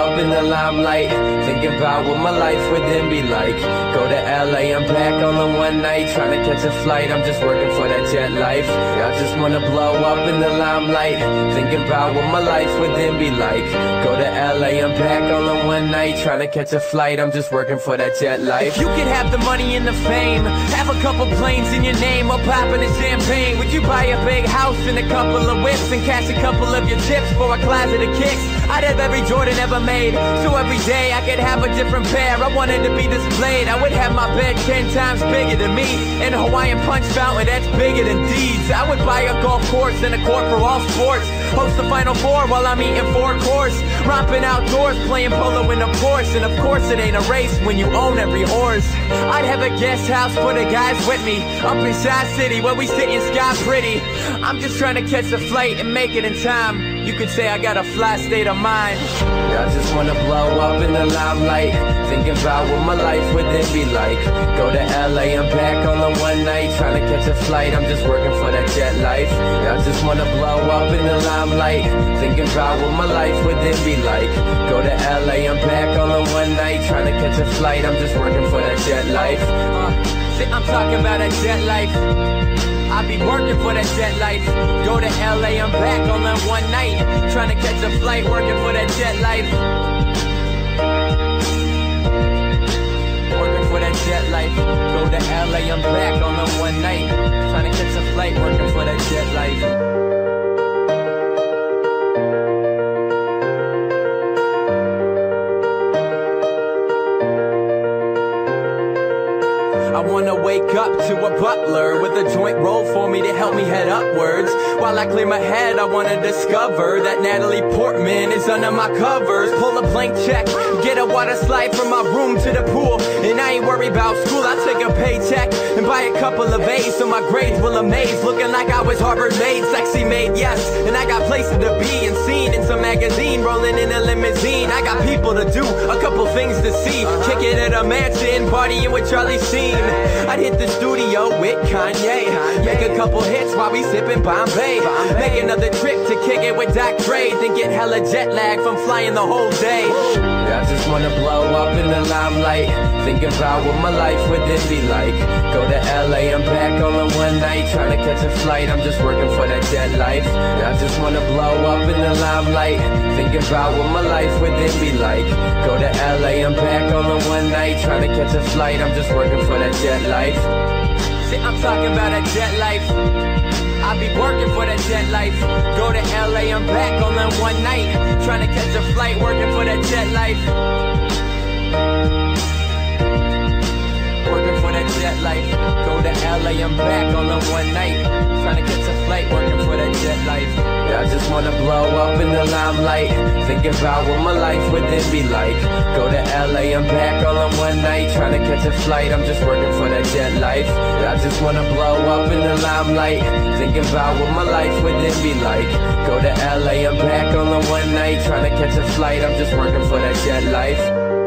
up in the limelight. Thinking about what my life would then be like. Go to LA, I'm back on the one night. Trying to catch a flight, I'm just working for that jet life. I just wanna blow up in the limelight. Thinking about what my life would then be like. Go to LA, I'm back on the one night. Trying to catch a flight, I'm just working for that jet life. If you could have the money and the fame, have a couple planes in your name, or popping a champagne, would you buy a big house and a couple of whips and cash a couple of your chips for a closet of kicks? I'd have every Jordan ever made, so every day I could have a different pair. I wanted to be displayed. I would have my bed ten times bigger than me, and a Hawaiian punch fountain that's bigger than deeds. I would buy a golf course and a court for all sports. Host the Final Four while I'm eating four course. Romping outdoors, playing polo in a Porsche. And of course, it ain't a race when you own every horse. I'd have a guest house for the guys with me. Up in Chi City where we sit in sky pretty. I'm just trying to catch a flight and make it in time. You could say I got a fly state of mind. I just wanna blow up in the limelight. Thinking about what my life would then be like. Go to LA, I'm back on the one night. Trying to catch a flight, I'm just working for that jet life. I just wanna blow up in the limelight. Thinking about what my life would then be like. Go to LA, I'm back on the one night. Trying to catch a flight, I'm just working for that jet life. Uh, I'm talking about that jet life. I be working for that jet life. Go to LA, I'm back on that one night. Trying to catch a flight, working for that jet life. Working for that jet life. Go to LA, I'm back on that one night. Trying to catch a flight, working for that jet life. To a butler with a joint roll for me to help me head upwards. While I clear my head, I wanna discover that Natalie Portman is under my covers. Pull a blank check, get a water slide from my room to the pool. And I ain't worried about school, I take a paycheck and buy a couple of A's so my grades will amaze. Looking like I was Harvard made, sexy made, yes. And I got places to be and seen in some magazine, rolling in a limousine. I got people to do, a couple things to see. Kick it at a mansion, partying with Charlie Sheen. I'd hit the studio with Kanye. Make a couple hits while we sipping Bombay. Make another trip to kick it with Doc Dre. Then get hella jet lag from flying the whole day. I just wanna blow up in the limelight. Thinking about what my life would then be like. Go to LA, I'm back on the one night. Trying to catch a flight, I'm just working for that jet life. Yeah, I just wanna blow up in the limelight. Thinking about what my life would then be like. Go to LA, I'm back on the one night. Trying to catch a flight, I'm just working for that jet life. See, I'm talking about a jet life. I be working for that jet life. Go to LA, I'm back on that one night. Trying to catch a flight, working for that jet life. Jet life. Go to LA, I'm back on that one night. Trying to catch a flight, working for that jet life. Yeah, I just wanna blow up in the limelight. Thinking about what my life would then be like. Go to LA, I'm back on that one night. Trying to catch a flight, I'm just working for that jet life. Yeah, I just wanna blow up in the limelight. Thinking about what my life would then be like. Go to LA, I'm back on the one night. Trying to catch a flight, I'm just working for that jet life.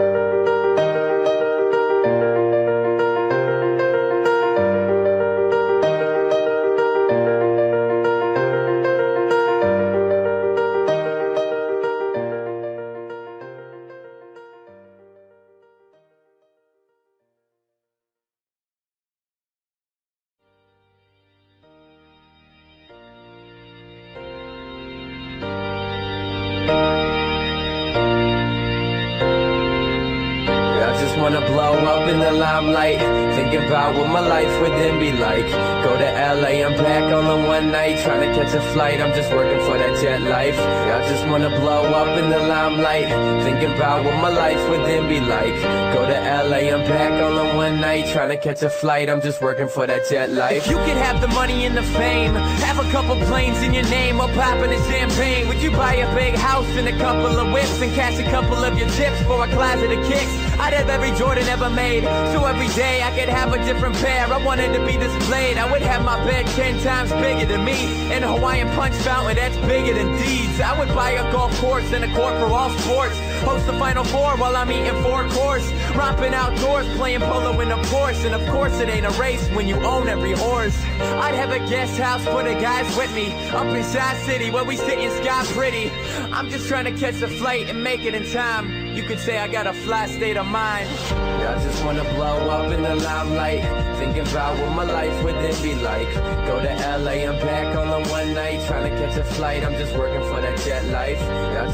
Just wanna blow up in the limelight. Thinking about what my life would then be like. Go to LA, I'm back on the one night. Trying to catch a flight, I'm just working for that jet life. I just wanna blow up in the limelight. Thinking about what my life would then be like. Go to LA, I'm back on the one night. Trying to catch a flight, I'm just working for that jet life. If you could have the money and the fame, have a couple planes in your name, or popping a champagne, would you buy a big house and a couple of whips and cash a couple of your chips for a closet of kicks? I'd have every Jordan ever made, so every day I could have a different pair. I wanted to be displayed. I would have my bed ten times bigger than me, and a Hawaiian punch fountain that's bigger than deeds. I would buy a golf course and a court for all sports. Host the Final Four while I'm eating four course. Romping outdoors, playing polo in a Porsche. And of course it ain't a race when you own every horse. I'd have a guest house for the guys with me. Up in Side City where we sit in sky pretty. I'm just trying to catch a flight and make it in time. You could say I got a fly state of mind. I just wanna blow up in the limelight. Thinking about what my life would then be like. Go to LA and back all in one night. Trying to catch a flight, I'm just working for that jet life.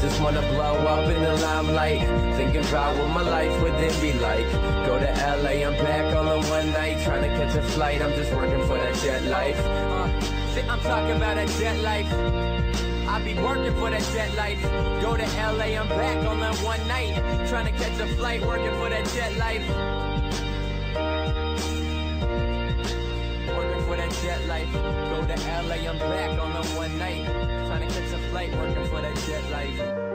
Just wanna blow up in the limelight. Thinking about what my life would then be like. Go to LA I'm back all in one night. Trying to catch a flight, I'm just working for that jet life. Uh, I'm talking about a jet life. I be working for that jet life. Go to LA, I'm back on that one night. Trying to catch a flight, working for that jet life. Working for that jet life. Go to LA, I'm back on. Trying flight, working for that jet life.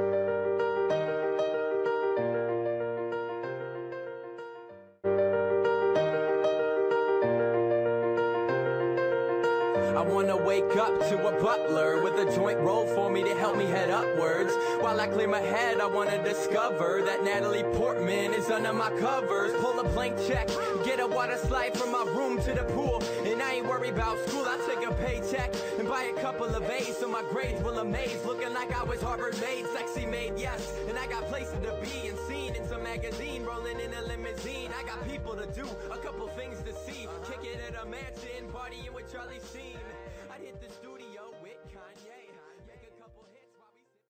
Wanna wake up to a butler with a joint roll for me to help me head upwards. While I clear my head, I wanna discover that Natalie Portman is under my covers. Pull a blank check, get a water slide from my room to the pool. And I ain't worried about school, I take a paycheck and buy a couple of A's so my grades will amaze. Looking like I was Harvard made, sexy made, yes. And I got places to be magazine, rolling in a limousine. I got people to do, a couple things to see. Kick it at a mansion, partying with Charlie Sheen. I'd hit the studio.